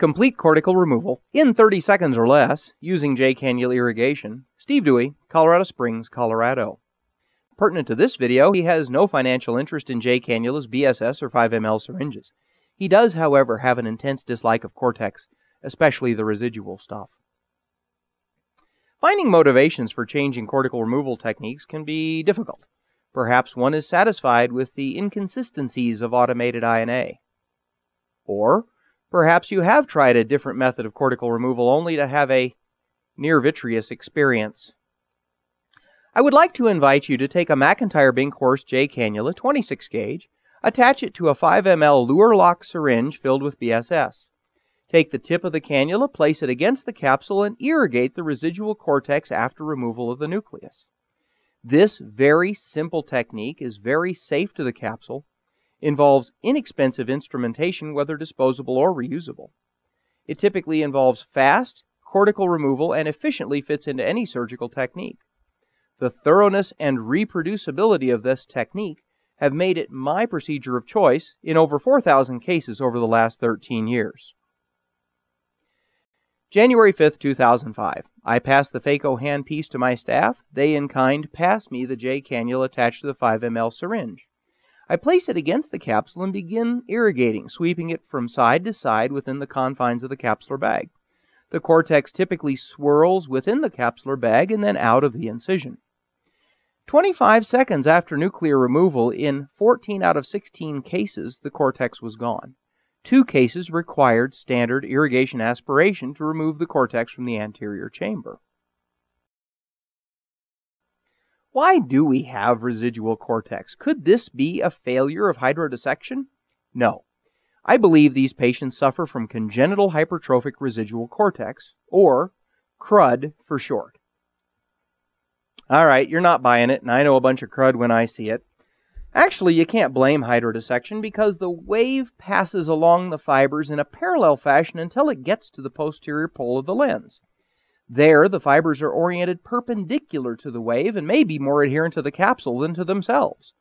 Complete cortical removal in 30 seconds or less using J cannula irrigation. Steve Dewey, Colorado Springs, Colorado. Pertinent to this video, he has no financial interest in J cannulas, BSS, or 5ml syringes. He does, however, have an intense dislike of Cortex, especially the residual stuff. Finding motivations for changing cortical removal techniques can be difficult. Perhaps one is satisfied with the inconsistencies of automated I&A. Or perhaps you have tried a different method of cortical removal only to have a near vitreous experience. I would like to invite you to take a McIntyre Bing Binkhorst J cannula 26 gauge, attach it to a 5 ml Luer lock syringe filled with BSS. Take the tip of the cannula, place it against the capsule, and irrigate the residual cortex after removal of the nucleus. This very simple technique is very safe to the capsule, involves inexpensive instrumentation, whether disposable or reusable. It typically involves fast cortical removal and efficiently fits into any surgical technique. The thoroughness and reproducibility of this technique have made it my procedure of choice in over 4,000 cases over the last 13 years. January 5th, 2005. I passed the phaco handpiece to my staff. They, in kind, passed me the J cannula attached to the 5 ml syringe. I place it against the capsule and begin irrigating, sweeping it from side to side within the confines of the capsular bag. The cortex typically swirls within the capsular bag and then out of the incision. 25 seconds after nuclear removal, in 14 out of 16 cases, the cortex was gone. Two cases required standard irrigation aspiration to remove the cortex from the anterior chamber. Why do we have residual cortex? Could this be a failure of hydrodissection? No. I believe these patients suffer from congenital hypertrophic residual cortex, or CRUD for short. All right, you're not buying it, and I know a bunch of crud when I see it. Actually, you can't blame hydrodissection because the wave passes along the fibers in a parallel fashion until it gets to the posterior pole of the lens. There, the fibers are oriented perpendicular to the wave and may be more adherent to the capsule than to themselves.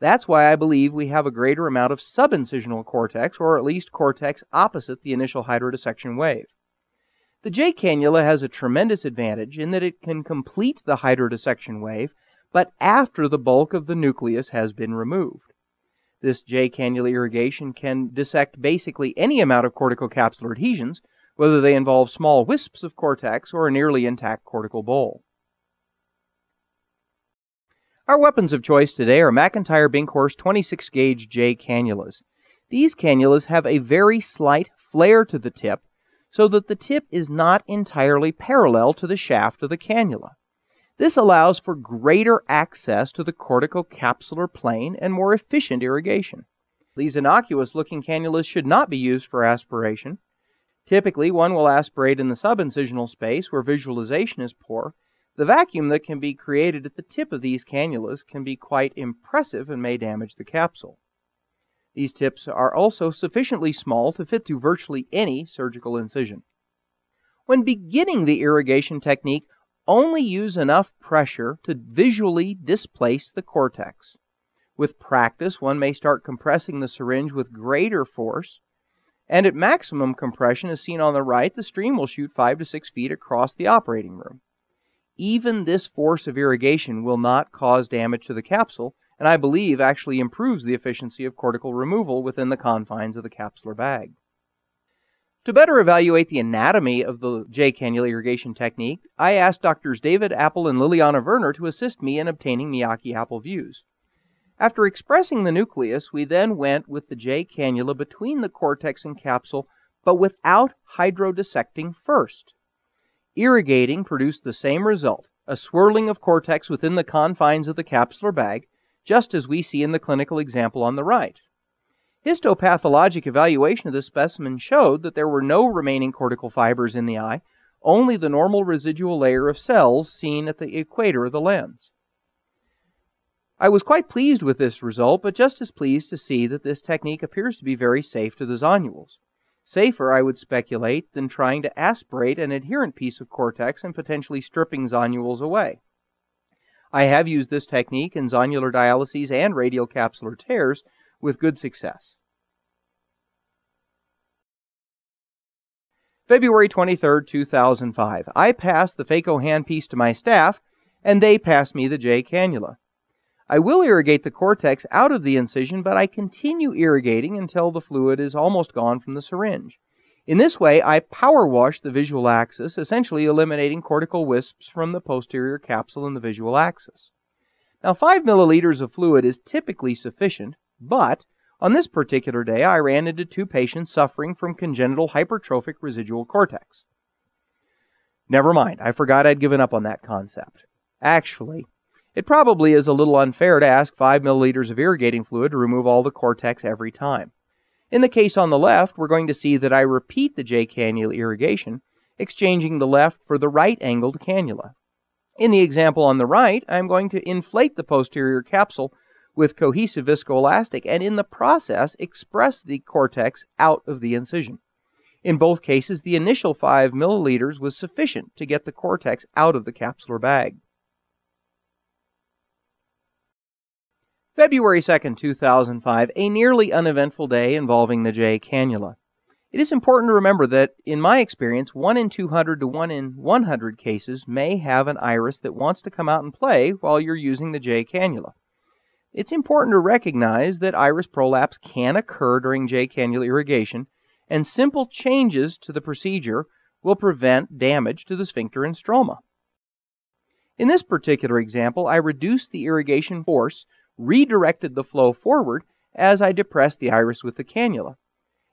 That's why I believe we have a greater amount of subincisional cortex, or at least cortex opposite the initial hydrodissection wave. The J cannula has a tremendous advantage in that it can complete the hydrodissection wave but after the bulk of the nucleus has been removed. This J cannula irrigation can dissect basically any amount of corticocapsular adhesions, whether they involve small wisps of cortex or a nearly intact cortical bowl. Our weapons of choice today are McIntyre Binkhorst 26 gauge J cannulas. These cannulas have a very slight flare to the tip so that the tip is not entirely parallel to the shaft of the cannula. This allows for greater access to the corticocapsular plane and more efficient irrigation. These innocuous looking cannulas should not be used for aspiration. Typically, one will aspirate in the subincisional space where visualization is poor. The vacuum that can be created at the tip of these cannulas can be quite impressive and may damage the capsule. These tips are also sufficiently small to fit through virtually any surgical incision. When beginning the irrigation technique, only use enough pressure to visually displace the cortex. With practice, one may start compressing the syringe with greater force, and at maximum compression, as seen on the right, the stream will shoot 5 to 6 feet across the operating room. Even this force of irrigation will not cause damage to the capsule, and I believe actually improves the efficiency of cortical removal within the confines of the capsular bag. To better evaluate the anatomy of the J cannula irrigation technique, I asked Drs. David Apple and Liliana Werner to assist me in obtaining Miyake Apple views. After expressing the nucleus, we then went with the J cannula between the cortex and capsule, but without hydrodissecting first. Irrigating produced the same result, a swirling of cortex within the confines of the capsular bag, just as we see in the clinical example on the right. Histopathologic evaluation of the specimen showed that there were no remaining cortical fibers in the eye, only the normal residual layer of cells seen at the equator of the lens. I was quite pleased with this result, but just as pleased to see that this technique appears to be very safe to the zonules. Safer, I would speculate, than trying to aspirate an adherent piece of cortex and potentially stripping zonules away. I have used this technique in zonular dialyses and radial capsular tears with good success. February 23, 2005. I pass the phaco handpiece to my staff, and they pass me the J cannula. I will irrigate the cortex out of the incision, but I continue irrigating until the fluid is almost gone from the syringe. In this way, I power wash the visual axis, essentially eliminating cortical wisps from the posterior capsule and the visual axis. Now, 5 milliliters of fluid is typically sufficient, but on this particular day, I ran into two patients suffering from congenital hypertrophic residual cortex. Never mind, I forgot I'd given up on that concept. Actually, it probably is a little unfair to ask 5 milliliters of irrigating fluid to remove all the cortex every time. In the case on the left, we're going to see that I repeat the J cannula irrigation, exchanging the left for the right angled cannula. In the example on the right, I'm going to inflate the posterior capsule with cohesive viscoelastic and in the process express the cortex out of the incision. In both cases, the initial 5 milliliters was sufficient to get the cortex out of the capsular bag. February 2, 2005, a nearly uneventful day involving the J cannula. It is important to remember that, in my experience, 1 in 200 to 1 in 100 cases may have an iris that wants to come out and play while you're using the J cannula. It's important to recognize that iris prolapse can occur during J cannula irrigation, and simple changes to the procedure will prevent damage to the sphincter and stroma. In this particular example, I reduced the irrigation force redirected the flow forward as I depressed the iris with the cannula.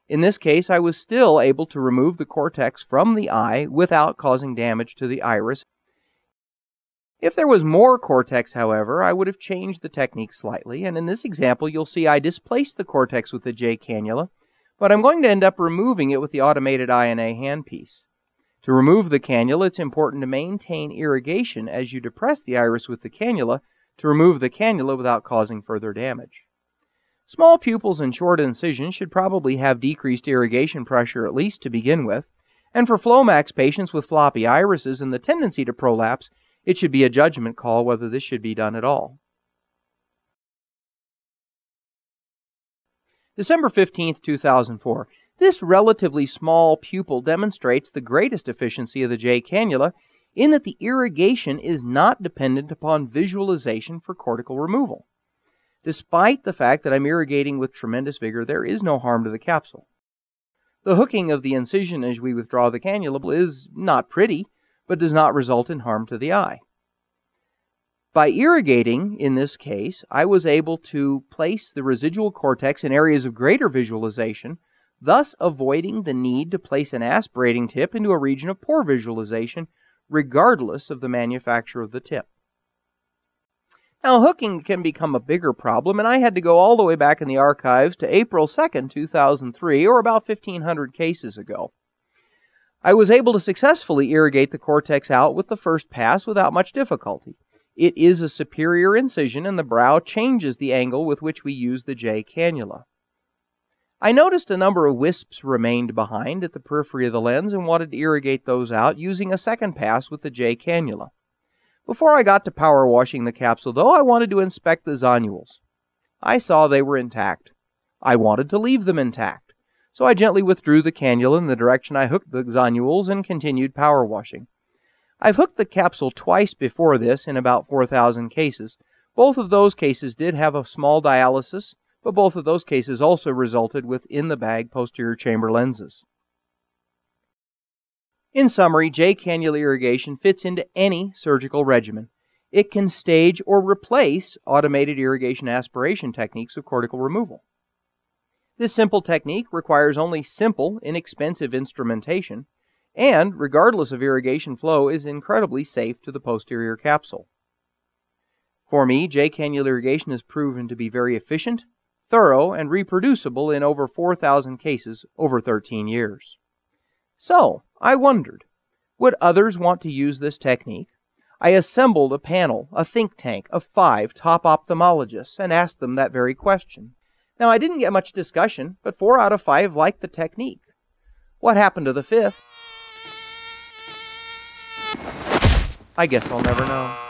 In this case, I was still able to remove the cortex from the eye without causing damage to the iris. If there was more cortex, however, I would have changed the technique slightly, and in this example you'll see I displaced the cortex with the J cannula, but I'm going to end up removing it with the automated I&A handpiece. To remove the cannula, it's important to maintain irrigation as you depress the iris with the cannula to remove the cannula without causing further damage. Small pupils and short incisions should probably have decreased irrigation pressure at least to begin with, and for Flomax patients with floppy irises and the tendency to prolapse, it should be a judgment call whether this should be done at all. December 15, 2004. This relatively small pupil demonstrates the greatest efficiency of the J cannula in that the irrigation is not dependent upon visualization for cortical removal. Despite the fact that I'm irrigating with tremendous vigor, there is no harm to the capsule. The hooking of the incision as we withdraw the cannula is not pretty, but does not result in harm to the eye. By irrigating, in this case, I was able to place the residual cortex in areas of greater visualization, thus avoiding the need to place an aspirating tip into a region of poor visualization regardless of the manufacture of the tip. Now, hooking can become a bigger problem, and I had to go all the way back in the archives to April 2nd, 2003, or about 1,500 cases ago. I was able to successfully irrigate the cortex out with the first pass without much difficulty. It is a superior incision, and the brow changes the angle with which we use the J cannula. I noticed a number of wisps remained behind at the periphery of the lens and wanted to irrigate those out using a second pass with the J cannula. Before I got to power washing the capsule, though, I wanted to inspect the zonules. I saw they were intact. I wanted to leave them intact, so I gently withdrew the cannula in the direction I hooked the zonules and continued power washing. I've hooked the capsule twice before this in about 4,000 cases. Both of those cases did have a small dialysis, but both of those cases also resulted with in the bag posterior chamber lenses. In summary, J cannula irrigation fits into any surgical regimen. It can stage or replace automated irrigation aspiration techniques of cortical removal. This simple technique requires only simple, inexpensive instrumentation, and, regardless of irrigation flow, is incredibly safe to the posterior capsule. For me, J cannula irrigation has proven to be very efficient, thorough, and reproducible in over 4,000 cases over 13 years. So, I wondered, would others want to use this technique? I assembled a panel, a think tank of five top ophthalmologists, and asked them that very question. Now, I didn't get much discussion, but four out of five liked the technique. What happened to the fifth? I guess I'll never know.